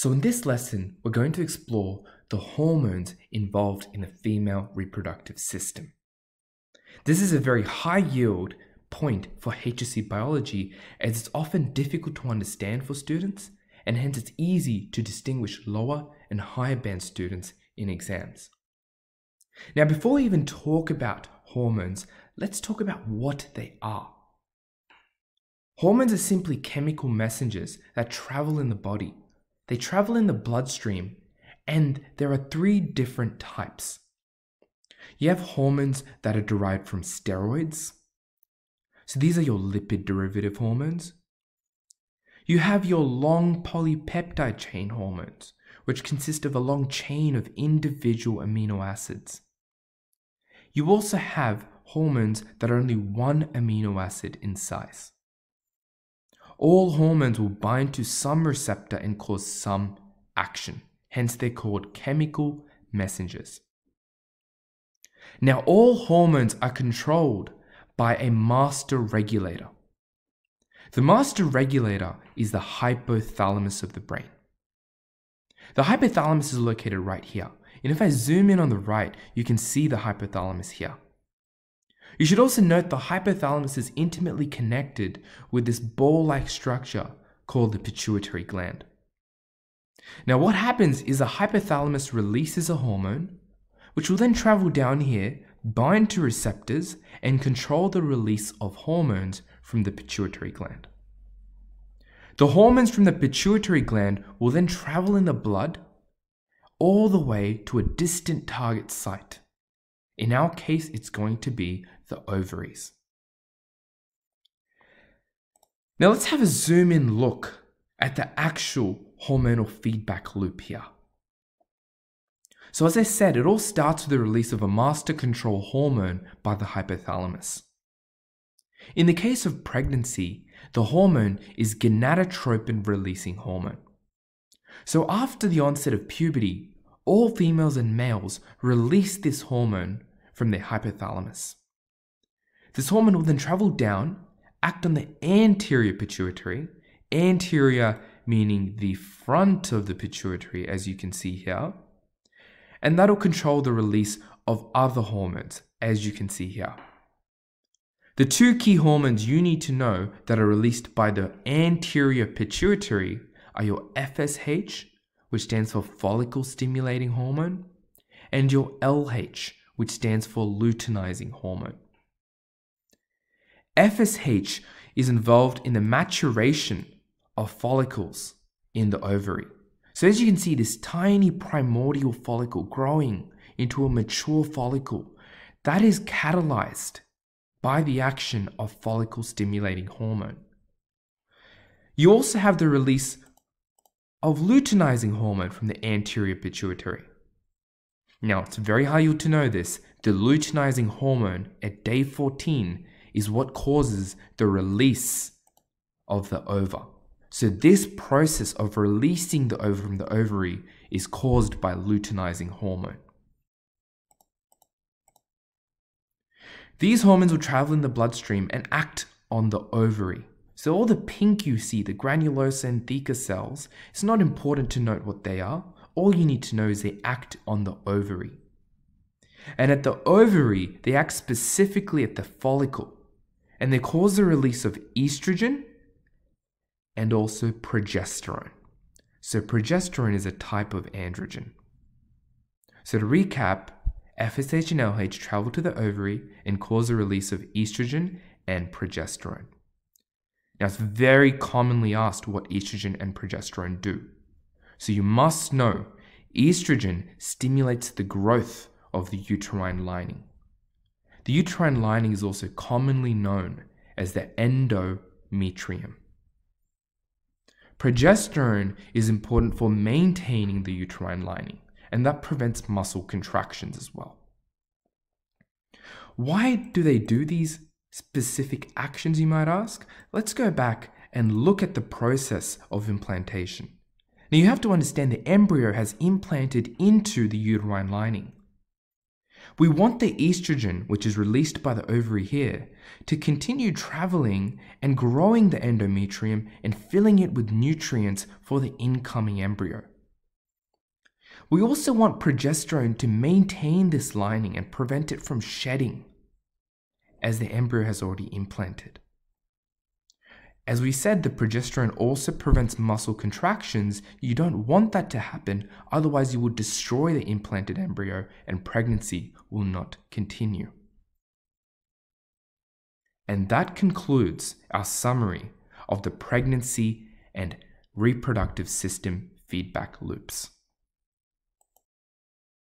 So, in this lesson, we're going to explore the hormones involved in the female reproductive system. This is a very high yield point for HSC biology as it's often difficult to understand for students and hence it's easy to distinguish lower and higher band students in exams. Now, before we even talk about hormones, let's talk about what they are. Hormones are simply chemical messengers that travel in the body. They travel in the bloodstream, and there are three different types. You have hormones that are derived from steroids. So these are your lipid derivative hormones. You have your long polypeptide chain hormones, which consist of a long chain of individual amino acids. You also have hormones that are only one amino acid in size all hormones will bind to some receptor and cause some action. Hence, they're called chemical messengers. Now, all hormones are controlled by a master regulator. The master regulator is the hypothalamus of the brain. The hypothalamus is located right here. And if I zoom in on the right, you can see the hypothalamus here. You should also note the hypothalamus is intimately connected with this ball like structure called the pituitary gland. Now, what happens is the hypothalamus releases a hormone, which will then travel down here, bind to receptors, and control the release of hormones from the pituitary gland. The hormones from the pituitary gland will then travel in the blood all the way to a distant target site. In our case, it's going to be the ovaries. Now let's have a zoom in look at the actual hormonal feedback loop here. So as I said, it all starts with the release of a master control hormone by the hypothalamus. In the case of pregnancy, the hormone is gonadotropin releasing hormone. So after the onset of puberty, all females and males release this hormone from their hypothalamus. This hormone will then travel down, act on the anterior pituitary, anterior meaning the front of the pituitary, as you can see here, and that'll control the release of other hormones, as you can see here. The two key hormones you need to know that are released by the anterior pituitary are your FSH, which stands for follicle stimulating hormone, and your LH, which stands for luteinizing hormone. FSH is involved in the maturation of follicles in the ovary. So, as you can see, this tiny primordial follicle growing into a mature follicle that is catalyzed by the action of follicle stimulating hormone. You also have the release of luteinizing hormone from the anterior pituitary. Now, it's very hard to know this. The luteinizing hormone at day 14 is what causes the release of the ova. So, this process of releasing the ova from the ovary is caused by luteinizing hormone. These hormones will travel in the bloodstream and act on the ovary. So, all the pink you see, the granulosa and theca cells, it's not important to note what they are. All you need to know is they act on the ovary. And at the ovary, they act specifically at the follicle and they cause the release of estrogen and also progesterone. So, progesterone is a type of androgen. So, to recap, FSH and LH travel to the ovary and cause the release of estrogen and progesterone. Now, it's very commonly asked what estrogen and progesterone do. So, you must know estrogen stimulates the growth of the uterine lining. The uterine lining is also commonly known as the endometrium. Progesterone is important for maintaining the uterine lining, and that prevents muscle contractions as well. Why do they do these specific actions, you might ask? Let's go back and look at the process of implantation. Now, you have to understand the embryo has implanted into the uterine lining. We want the estrogen, which is released by the ovary here, to continue traveling and growing the endometrium and filling it with nutrients for the incoming embryo. We also want progesterone to maintain this lining and prevent it from shedding, as the embryo has already implanted. As we said, the progesterone also prevents muscle contractions. You don't want that to happen, otherwise, you will destroy the implanted embryo and pregnancy will not continue. And that concludes our summary of the pregnancy and reproductive system feedback loops.